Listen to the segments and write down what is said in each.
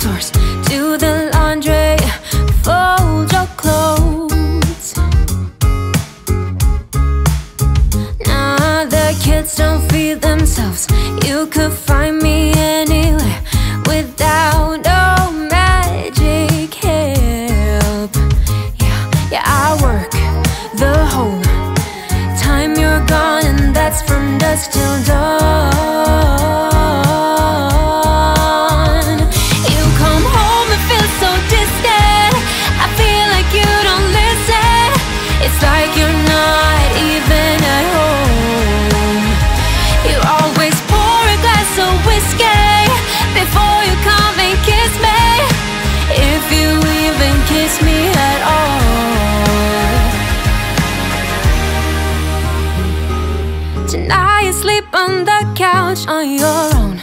floors, do the laundry, fold your clothes. Nah, the kids don't feed themselves. You could find me anywhere without no magic help. Yeah, yeah, I work the whole time you're gone, and that's from dusk till dawn. On the couch on your own.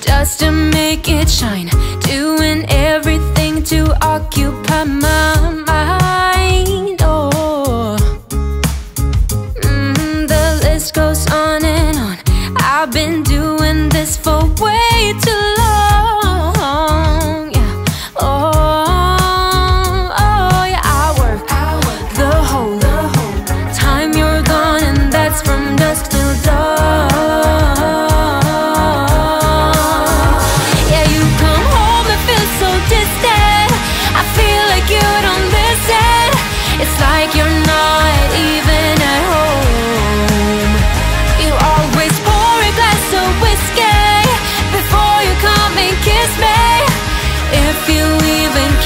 Just to make it shine, doing everything to occupy my mind. Oh, mm, the list goes on and on. I've been doing this for way too long.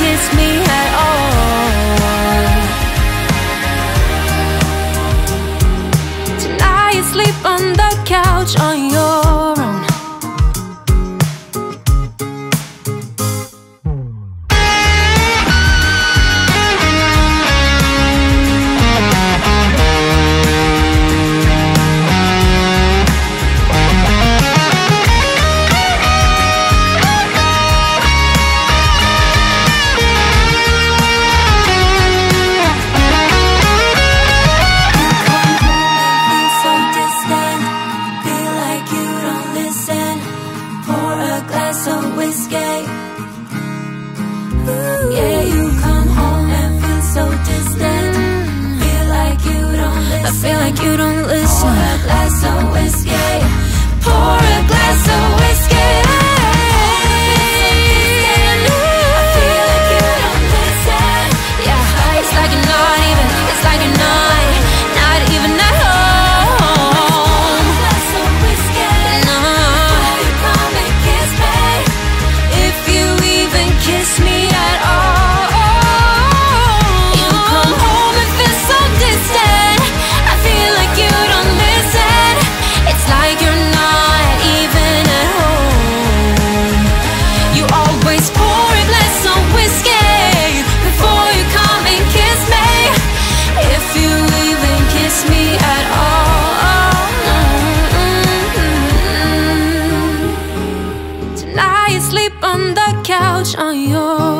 Kiss me at all. Tonight you sleep on the couch on your like you don't listen. couch on your